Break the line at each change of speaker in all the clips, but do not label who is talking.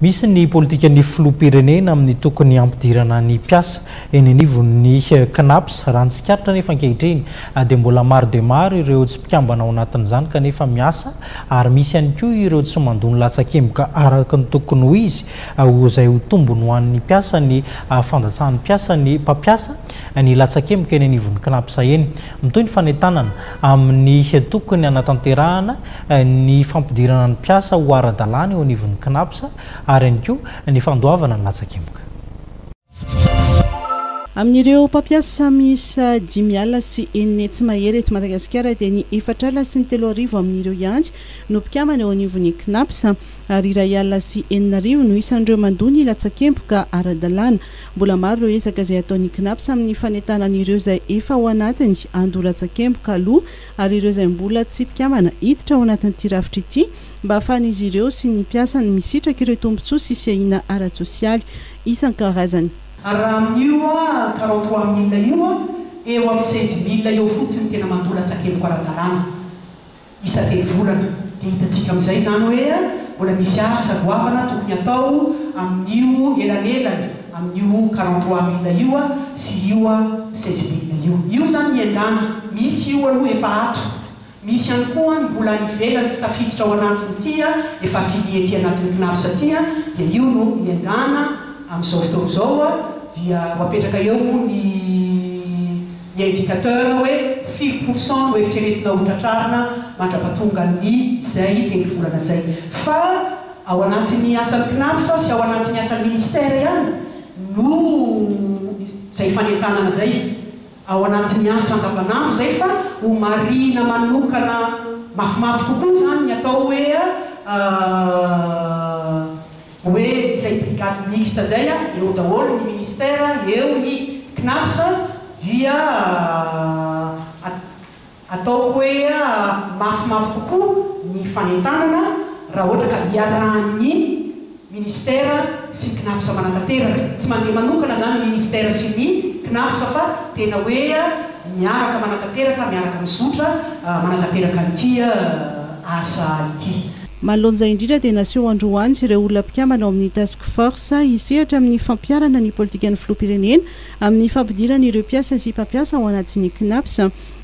Misy ny politikan'ny filoham-pirenena amin'ny tokony hampidirana ny mpiasa eny anivon'ny Cnaps. Raha ny tsikaritra anefa ankehitriny dia mbola maro dia maro ireo tsy mpikambana ao anatin'izany kanefa miasa ary misy ihany koa ireo tsy mandoa ny latsakemboka araka ny tokony ho izy izay ho tombony ho an'ny mpiasa ny fandatsahan'ny mpiasa ny mpampiasa ny latsakemboka eny anivon'ny Cnaps eny Mitohy ny fanentanana amin'ny tokony hanatanterahana ny fampidirana ny mpiasa ho ara-dalàna eo anivon'ny Cnaps ary ihany koa ny fandoavana ny latsakemboka.
Amin'ireo mpampiasa miisa dimy alina sy enina etsy mahery eto Madagasikara dia ny efatra alina sy ny telo arivo amin'ireo ihany no mpikambana eo anivon'ny Cnaps. ary iray alina sy enina arivo no isan'ireo mandoa ny latsakemboka ara-dalàna. Mbola maro ireo ezaka izay ataon'ny Cnaps amin'ny fanentanana an'ireo izay efa ao anatiny handoa latsakemboka aloha ary ireo izay mbola tsy mpikambana hiditra ao anatin'ity rafitra ity mba hahafahan'izy ireo sy ny mpiasany misitraka ireo tombontsoa sy fiahiana ara-tsosialy isan-karazany.
Ary raha amin'io quarante trois mille io, eo amin'ny seize mille eo fotsiny tena mandoa latsakemboka ara-dalàna. isa-telo volana. Dia hitantsika amin'izay izany hoe mbola misy asa goavana tokony hatao amin'io elanelany amin'io quarante trois mille io sy io seize mille io. Io izany miandana, misy io aloha efa ato, misy ihany koa ny mbola ivelany tsy tafiditra ao anatin'ity efa affilié ety anatin'ny Cnaps ity, dia io no miandana amin'izao fotoana izao dia ho apetraka eo moa ny. Ny indicateur hoe firy pour cent no eritreretina ho tratrarina mandra-pahatongan'ny izay telo volana izay. Fa ao anatin'ny asan'ny Cnaps sy ao anatin'ny asan'ny Ministère ihany no izay fanentanana izay. Ao anatin'ny asa andavanandro izay fa homarihina manokana mafimafy kokoa izany ny atao hoe. Hoe disaipilikany mixte zay a, eo daholo ny ministère, eo ny Cnaps dia ataoko hoe mafimafy kokoa ny fanentanana raha ohatra ka iarahan'ny ministère sy ny Cnaps manatanteraka. Tsy mandeha manokana zany ny ministère sy ny Cnaps fa tena hoe miaraka manatanteraka, miaraka mizotra manatanteraka an'ity asa ity.
Mahalonja indrindra dia naseho androany ireo olona mpikambana ao amin'ny Task Force hisehatra amin'ny fampiharana ny politikan'ny filoham-pirenena amin'ny fampidirana ireo mpiasa sy mpampiasa ao anatin'ny Cnaps.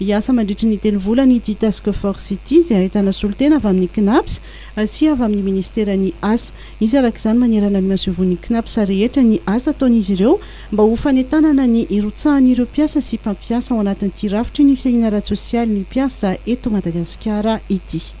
Hiasa mandritry ny telo volana ity Task Force ity izay ahitana solontena avy amin'ny Cnaps sy avy amin'ny Ministeran'ny Asa. Hisy araka izany manerana ny masoivohon'ny Cnaps rehetra ny asa ataon'izy ireo mba ho fanentanana ny hirotsahan'ireo mpiasa sy mpampiasa ao anatin'ity rafitry ny fiahiana ara-tsosialin'ny mpiasa eto Madagasikara ity.